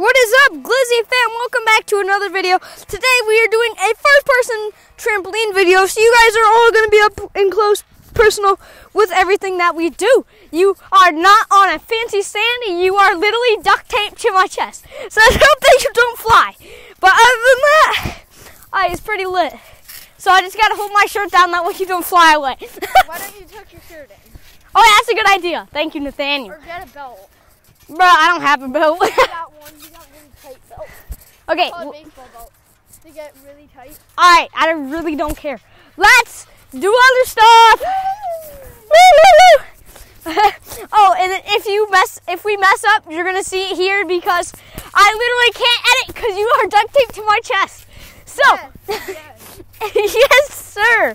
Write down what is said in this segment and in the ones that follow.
What is up, Glizzy fam? Welcome back to another video. Today we are doing a first-person trampoline video, so you guys are all going to be up in close personal with everything that we do. You are not on a fancy stand, you are literally duct taped to my chest. So I hope that you don't fly. But other than that, uh, it's pretty lit. So I just got to hold my shirt down that way you don't fly away. Why don't you tuck your shirt in? oh, that's a good idea. Thank you, Nathaniel. Or get a belt. Bro, I don't have a belt. You got one, you got really tight belt. okay. Baseball get really tight. All right, I really don't care. Let's do other stuff. Woo, woo, woo. oh, and if you mess, if we mess up, you're gonna see it here because I literally can't edit because you are duct taped to my chest. So, Yes, yes. yes, sir.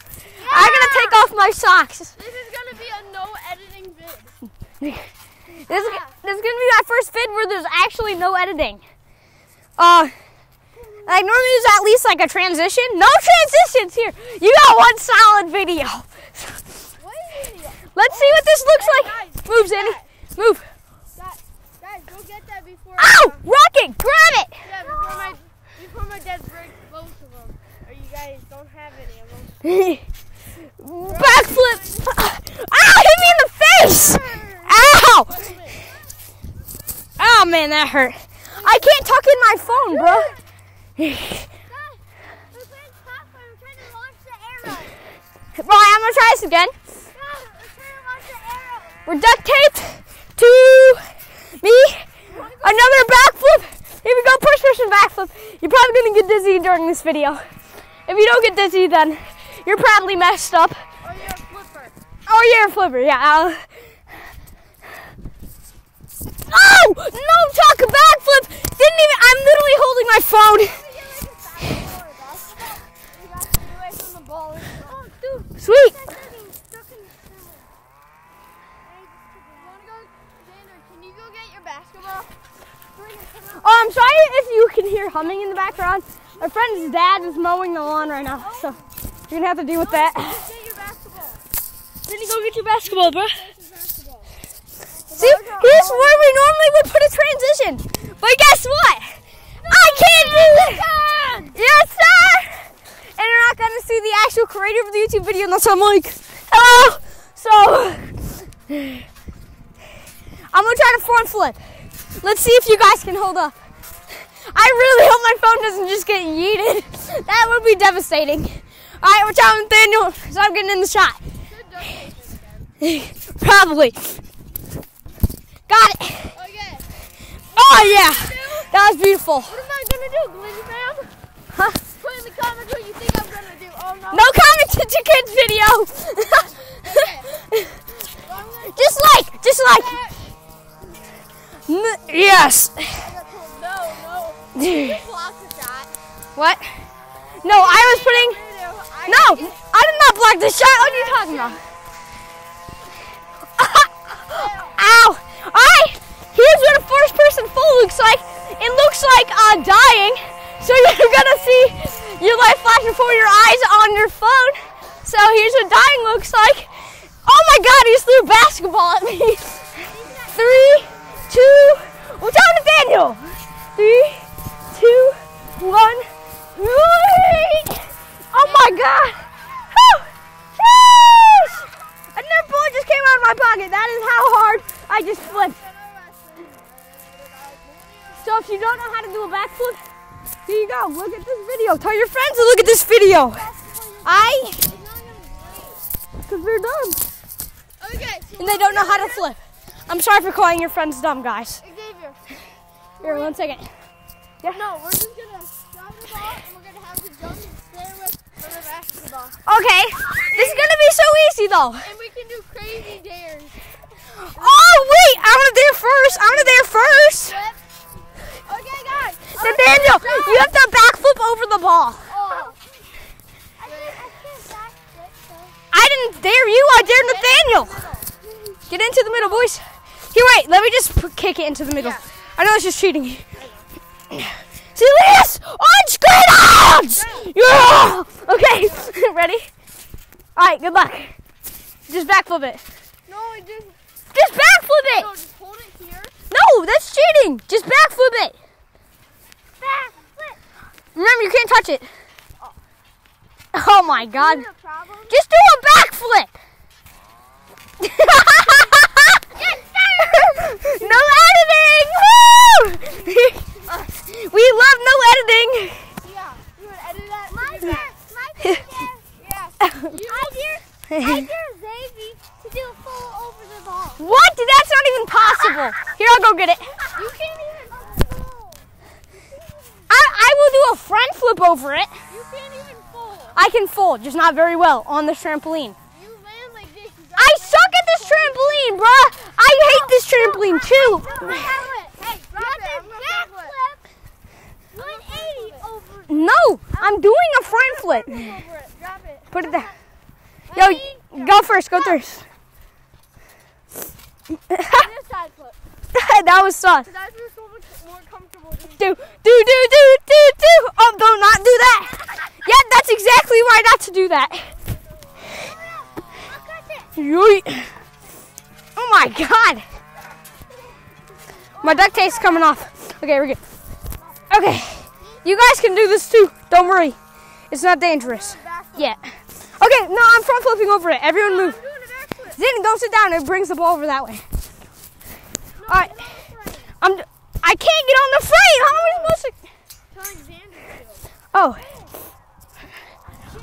I'm gonna take off my socks. This is gonna be a no editing vid. This is, this is gonna be my first vid where there's actually no editing. Uh, like normally there's at least like a transition. No transitions here. You got one solid video. Let's see what this looks Hey, like. guys, Move, Zanny. Move. Guys, guys, go get that before. Ow! uh, Rocket, grab yeah, before my before my dad breaks both of them. Or you guys don't have any of them. it. Backflip. Ow! Hit me in the face. Ow! Oh man, that hurt. I can't tuck in my phone, bro. Right, I'm gonna try this again. We're duct taped to me. Another backflip. Here we go, push, push, and backflip. You're probably gonna get dizzy during this video. If you don't get dizzy, then you're probably messed up. Oh, you're a flipper. Oh, you're a flipper, yeah. I'll... Oh! No, talk backflip! Didn't even, I'm literally holding my phone. Sweet. Oh, I'm sorry if you can hear humming in the background. My friend's dad is mowing the lawn right now, so you're gonna have to deal with that. Then you go get your basketball, bro. Get your basketball. See, here's where we normally would put a transition. But guess what? I can't do it. Yes, sir. And you're not gonna see the actual creator of the YouTube video unless I'm like, hello. So I'm gonna try to front flip. Let's see if you guys can hold up. I really hope my phone doesn't just get yeeted. That would be devastating. All right, watch out, Nathaniel. So I'm getting in the shot. Good duct tape again. Probably. Got it. Okay. Oh yeah, oh, that was beautiful. What am I gonna do, Glizzy fam? Huh? Put in the comments what you think I'm gonna do. Oh no. No comment to your kids video. Well, just like, just like. N- yes. I got told no, no. You blocked the shot. what? No, I was putting. I No, I did not block the shot. What are you talking about? First person full looks like. It looks like uh, dying. So you're gonna see your life flash before your eyes on your phone. So here's what dying looks like. Oh my god, he threw basketball at me. Three, two, watch out, Nathaniel. Three, two, one. Oh my god! Another bullet just came out of my pocket. That is how hard I just flipped. So if you don't know how to do a backflip, here you go. Look at this video. Tell your friends to look at this video. I, because they're dumb. Okay. So And they don't know how to flip. I'm sorry for calling your friends dumb, guys. Xavier. Here, one second. Yeah. No, we're just gonna drop the ball and we're gonna have to jump and stay with for the basketball. Okay, this is gonna be so easy though. And we can do crazy dares. Oh wait, I want to there first. I want to there first. Flip. Okay, guys. Nathaniel, you have to backflip over the ball. Oh. I can't, I can't backflip, so. I didn't dare you. I Nathaniel. Get into the middle, boys. Here, wait. Let me just kick it into the middle. Yeah. I know it's just cheating. See this? Orange grenades! Yeah! Okay, ready? All right, good luck. Just backflip it. No, it just. Just backflip it. No, just hold it here. No, that's cheating. Just backflip it. Backflip. Remember, you can't touch it. Oh, oh my god. Just do a backflip. No editing. Woo! we love no editing. Yeah. You would edit that? My turn. My turn. Yeah. I dare, I dare Xavier to do a full over the ball. What? That's not even possible. Here, I'll go get it. You can't even fold. I, I will do a front flip over it. You can't even fold. I can fold, just not very well on this trampoline. You land like this. I suck at this trampoline, bruh. I hate this trampoline too. Hey, it. I'm gonna flip. 180 over. No, I'm doing a front flip. Put it down. Yo, go first. Go first. That was sus. That's so much more comfortable. Than Do, do, do, do, do, do. Oh, do not do that. Yeah, that's exactly why not to do that. Yoy. Oh my god. My duct tape's coming off. Okay, we're good. Okay. You guys can do this too. Don't worry. It's not dangerous. Yeah. Okay, no, I'm front flipping over it. Everyone move. I'm doing a back flip. Zinni, don't sit down. It brings the ball over that way. All right. I'm. I can't get on the frame. How am I supposed to? Tell Xander to. Oh.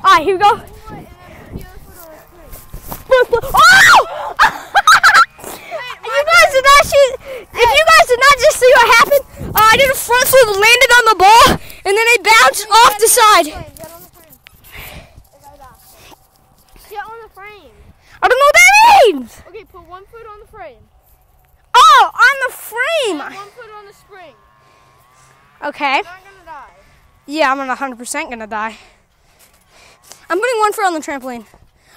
All right, here we go. Pull it and then put the other foot on the screen. Flip, flip. Oh! you guys did not see. If you guys did not just see what happened, uh, I did a front flip, landed on the ball, and then it bounced off the side. Get on the frame. Like that. Get on the frame. I don't know what that means. Okay, put one foot on the frame. Oh, on the frame. One foot on the spring. Okay. You're not gonna die. Yeah, I'm not 100% gonna die. I'm putting one foot on the trampoline.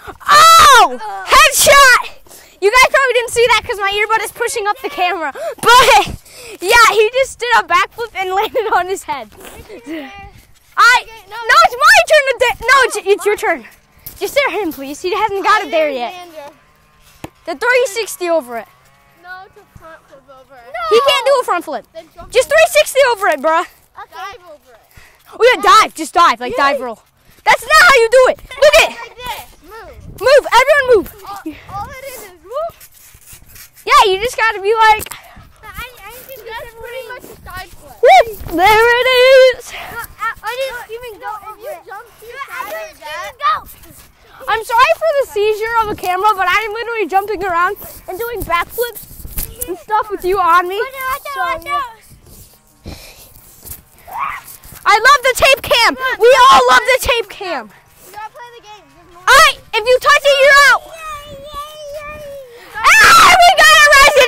Oh! Headshot! You guys probably didn't see that because my earbud is pushing up the camera. But, yeah, he just did a backflip and landed on his head. I, no. no, it's my turn to, da- no, it's, it's your turn. Just stare at him, please. He hasn't got it there yet. The 360 over it. No, it's a front flip over it. No. He can't do a front flip. Just 360 over it, bruh. dive over it. Oh, yeah, dive. Just dive, like dive roll. That's not how you do it. Look at it. Move. Move, everyone move. All, all it is is whoop. Yeah, you just gotta be like, I, I think that's pretty much a side flip. whoop, there it is. I didn't even go. If you jump too fast like that, I'm sorry for the seizure of a camera, but I'm literally jumping around and doing backflips and stuff with you on me. I love the tape cam. We all love the tape cam. you gotta play the game. If you touch it, you're out. Ah, we got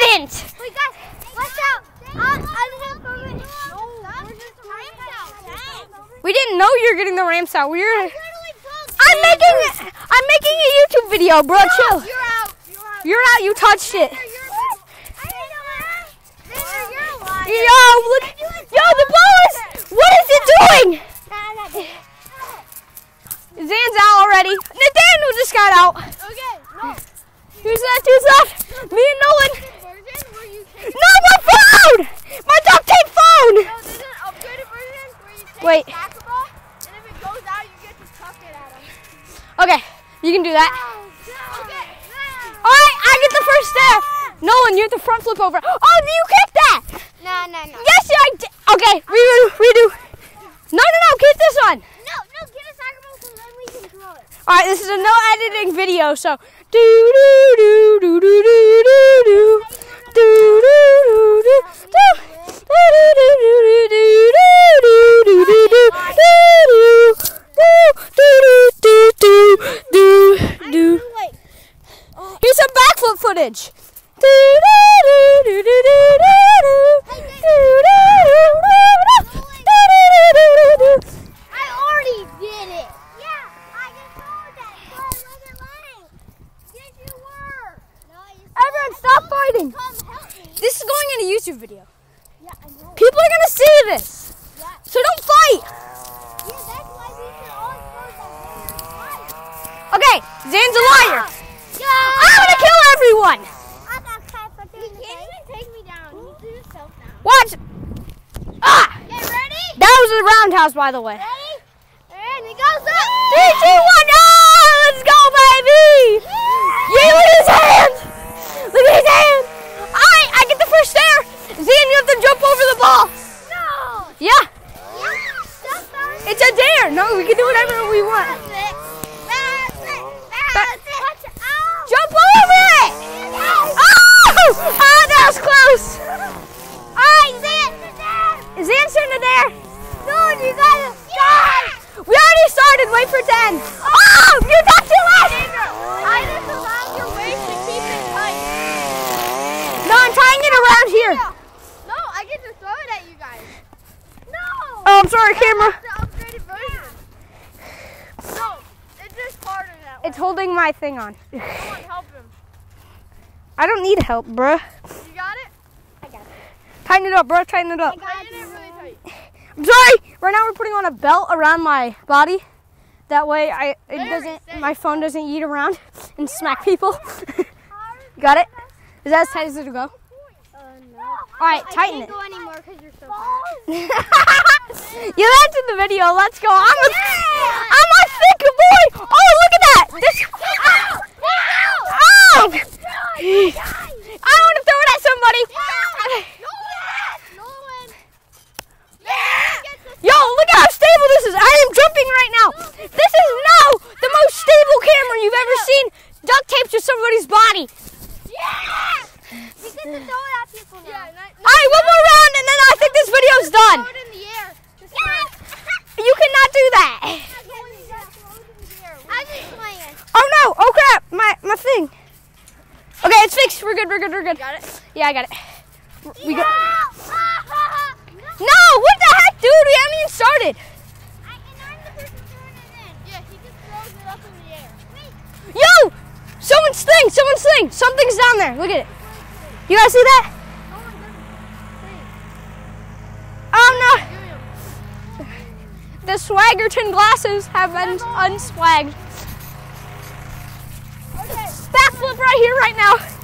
resident. Wait, guys, watch out. I'm, I'm here for it. No, we're just trying out. We didn't know you were getting the ramps out. We were. I'm making. I'm making a YouTube video, bro. Chill. You're out. You're out. You're out. You touched it. I didn't know that. Xander, you're a liar. Yo, look. Yo, the ball is. What is it doing? Zan's out already. Nathaniel just got out. Okay. No. Who's left? Who's left? Me and Nolan. No, my phone! My duct tape phone! No, there's an upgraded version where you take Wait. a basketball, and if it goes out, you get to chuck it at him. Okay, you can do that. No, no, okay. No. All right, I get the first step. Nolan, you have to front flip over. Oh, you kicked that! No, no, no. Yes, I did. Okay, redo, redo. No, no, no, get this one. No, no, get a soccer ball so then we can throw it. All right, this is a no editing video, so do, do, do, do, do, do, do, do. Here's some backflip footage. Hey, by the way. Ready? goes up. Three, two, one. Oh, let's go, baby! Yeah, look at his hands! Look at his hands! Alright, I get the first there. Zian, you have to jump over the ball. No. Yeah, Yeah. It's a dare. No, we can do whatever we want. That's it. That's it. That's it. Watch it. Oh. Jump over it! Oh! Oh, that was close. Alright, Zian. Zian's turn to there. Dude, you gotta stop. We already started. Wait for 10. Oh, you got too late. I just allowed your waist to keep it tight. No, I'm tying it around here. No, I get to throw it at you guys. No. Oh, I'm sorry, camera. The upgraded version. No, it's just harder that way. It's holding my thing on. Come on, help him. I don't need help, bruh. You got it? I got it. Tighten it up, bro. Tighten it up. Tighten it really tight. I'm sorry. Right now we're putting on a belt around my body. That way I it Very doesn't safe. my phone doesn't eat around and smack people. Got it? Is that as tight as it'll go? Uh, no. All right, I tighten can't it. anymore because you're so hot. yeah, that's in the video. Let's go. I'm a, I'm a thick boy. Oh, look at that. This. Oh. I want to throw it at somebody. Nolan. Yo, look at how stable this is. I am jumping right now. This is now the most stable camera you've ever seen. Duct taped to somebody's body. You get to throw it at people now. Yeah, not, All right, one more round, and then I think this video's done. throw it in the air. Just You cannot do that. I'm just playing. Oh no! Oh crap! My my thing. Okay, it's fixed. We're good. We're good. We're good. got it? Yeah, I got it. We got. No. No! What the heck, dude? We haven't even started. I and I'm the person throwing it in. Yeah, he just throws it up in the air. Yo! Someone's thing. Someone's thing. Something's down there. Look at it. You guys see that? Oh no! The Swaggerton glasses have been unswagged. Okay. Backflip right here, right now.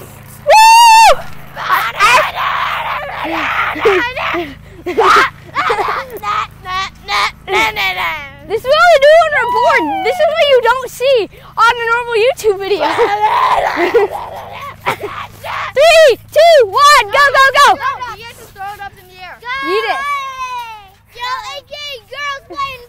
This is what we do on our board. This is what you don't see on a normal YouTube video. Three, two, one, go, go, go. No, he has to throw it up in the air. Eat it. Yo, AJ, girls playing,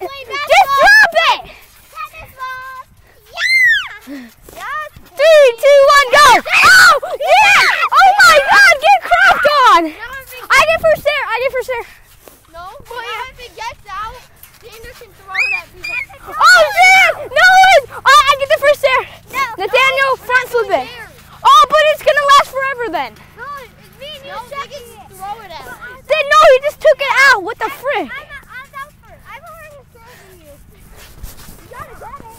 playing Just basketball. drop it. Tennis ball. Yeah. Yes. Three, two, one, go. Oh, yeah. Oh my God, get crapped on. Now if he, I get first there. I get first there. no, but now if he gets out, Daniel can throw it at people. Oh, damn. No one. Oh, I get the first there. Nathaniel, front flip it. Oh, but it's going to last forever then. No, it's me and you second throw it at. him. Then no, he just took it out. What the frick? I'm, I'm out first. I'm already throwing you. You gotta get it.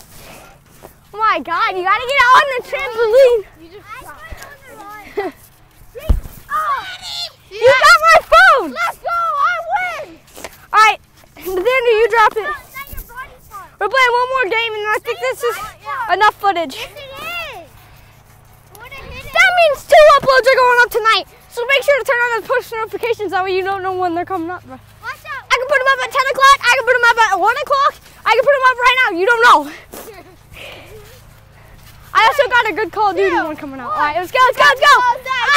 Oh my God, you got to get out on the trampoline. You just I stop. on the line. Oh. You got my phone. Let's go! I win! All right, Nathaniel, you drop it. Is that your body's part? We're playing one more game, and I think this is enough footage. Yes, it is. Wanna hit it? That means two uploads are going up tonight. So make sure to turn on the push notifications. That way you don't know when they're coming up. Watch out. I can put them up at 10 o'clock. I can put them up at 1 o'clock. I can put them up right now. You don't know. I also got a good Call of Duty one coming out. All right, let's go, let's go, let's go.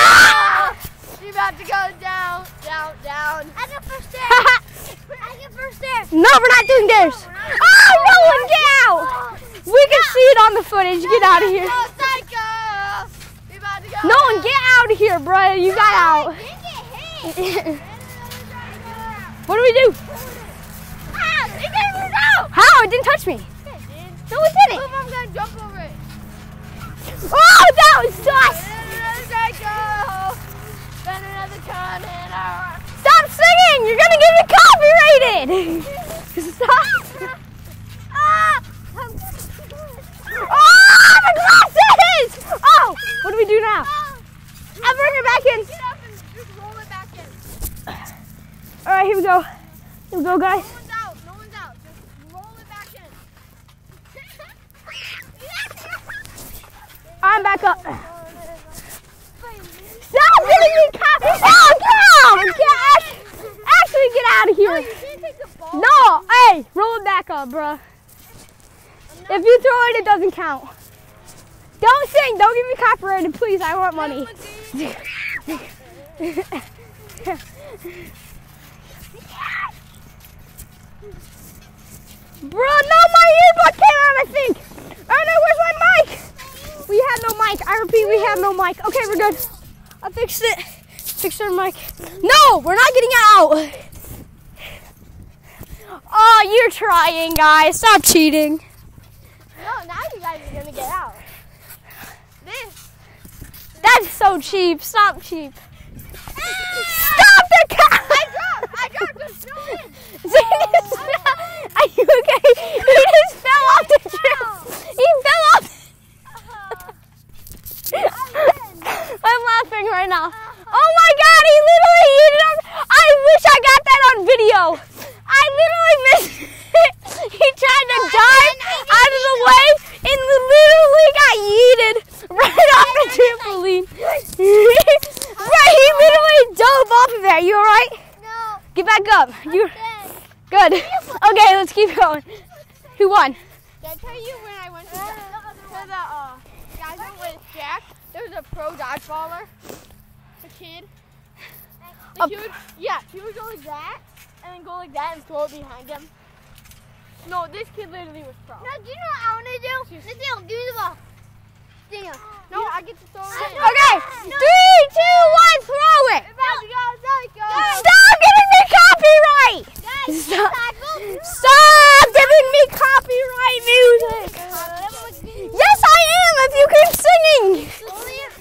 Ah! You about to go down, down, down. I get first there. I get first there. no, we're not doing theirs. Oh, no one get out. We can see it on the footage. Get out of here. Go, psycho! You about to go No one get out of here, bro. You got out. Didn't get hit. what do we do? Ah, it didn't go. How? It didn't touch me. No, it didn't. Move, I'm gonna jump over it. Oh, that was sus. Another psycho! Then another tornado. Stop singing. You're gonna get me copyrighted. Stop. Ah. Oh, the glasses. Oh, what do we do now? I bring her back in. Get up and just roll it back in. All right, here we go. Here we go, guys. No one's out. No one's out. Just roll it back in. I'm back up. Stop getting me caught. Oh, come on. Get, actually, get out of No, here. you can't take the fall. No, hey, roll it back up, bruh. If you throw it, it doesn't count. Don't sing. Don't give me copyrighted, please. I want money. Bro, no, my earbud came out, I think. Oh no, where's my mic? We have no mic. I repeat, we have no mic. Okay, we're good. I fixed it. Fixed our mic. No, we're not getting out. Oh, you're trying, guys. Stop cheating. No, now you guys are gonna get out. This. That's so cheap. Stop cheap. Stop the car. I dropped. I dropped. Just throw it. Are you okay? He just fell off the trail. He fell off. Uh-huh. I'm laughing right now. Uh-huh. Oh my god, he literally ate it on. I wish I got that on video. Missed it. He tried to dive out of the way and literally got yeeted right off the trampoline. right, he literally dove off of there. You alright? No, Get back up. You good. Okay, let's keep going. Who won? Did I tell you when I went to the, to the uh, guys went with Jack? There was a pro dodgeballer, a kid. A Like he would, yeah, he go like that, and then go like that and throw it behind him. No, this kid literally was pro. No, do you know what I want to do? Let's do, do the ball. Daniel. No, I get to throw it in. Okay, three, two, one, throw it. About to go, psycho. Stop giving me copyright. Stop. Stop giving me copyright music. Yes, I am. If you keep singing.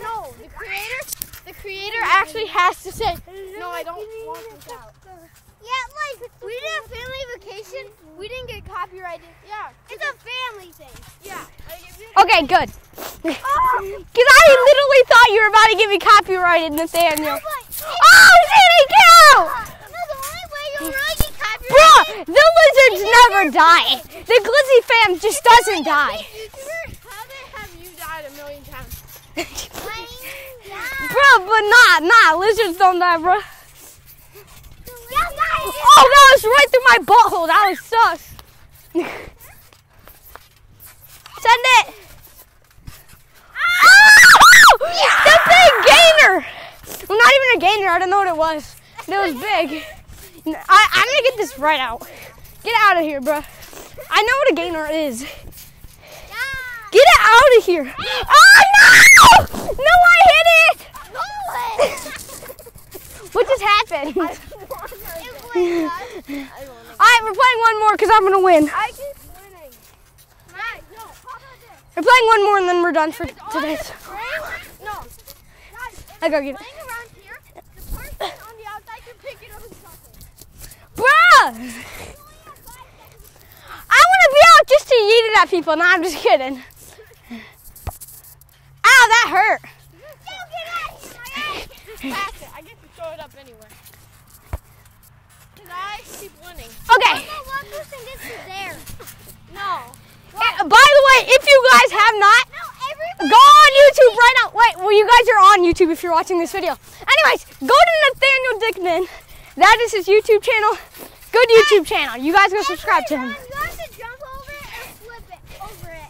No, the creator, the creator actually has to say, no, I don't want this out. Yeah, like, we did a family vacation. We didn't get copyrighted. Yeah, It's a family thing. yeah. Like, if you- Okay, good. Oh! Because I literally thought you were about to give me copyrighted, Nathaniel. Oh, Danny, go! No, the only way you'll really get Bro, the lizards never die. The Glizzy fam just doesn't die. YouTuber, have you died a million times? Bro, but not, not. Lizards don't die, bro. Oh, that was right through my butthole. That was sus. Send it. Oh! The big gainer. Well, not even a gainer. I don't know what it was. It was big. I, I'm gonna get this right out. Get out of here, bro. I know what a gainer is. Get it out of here. Oh no! No, I hit it. What just happened? All right, we're playing one more because I'm gonna win. I keep winning. Guys, no, how about this? We're playing one more and then we're done for It's on today. the screen. No. Guys, if I go it's get it. laying here, the person on the outside can pick it up and drop it. Bruh! I want to be out just to yeet it at people. No, I'm just kidding. Ow, that hurt. Pass it. I get to throw it up anyway. Cause I keep winning. Okay. One person gets to there. No. Eh, By the way, if you guys have not, No, go on YouTube right now. Wait, well, you guys are on YouTube if you're watching this video. Anyways, go to Nathaniel Dickman. That is his YouTube channel. Good YouTube channel. You guys go subscribe to him. You to jump over it or flip it over it.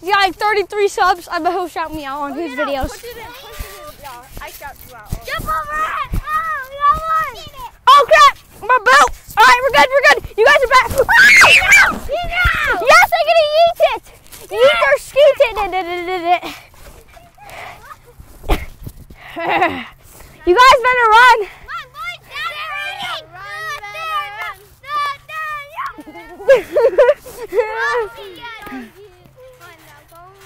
He's got like 33 subs. I bet he'll shout me out on his no, videos. Put it in. Put it in. Yeah, I shout you out. Jump over it. Oh, we got one. Oh crap! My belt! Alright, we're good, we're good. You guys are back. Ah, no! Yes, I'm gonna eat it! Eat or skeet it. You guys better run. Come on, boys. Down there, running.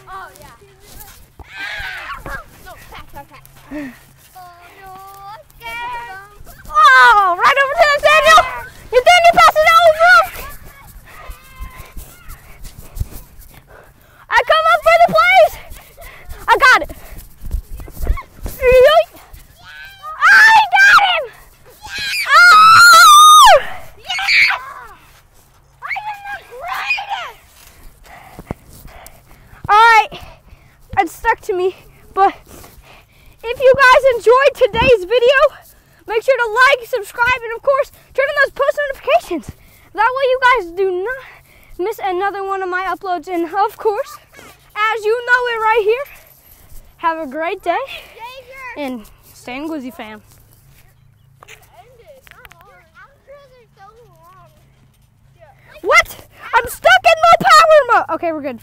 Oh yeah. No, pass, pass, pass. oh, right over to Nathaniel. Nathaniel passes subscribe, and of course, turn on those post notifications. That way, you guys do not miss another one of my uploads. And of course, as you know it right here, have a great day and stay in Glizzy fam. What? I'm stuck in low power mode. Okay, we're good.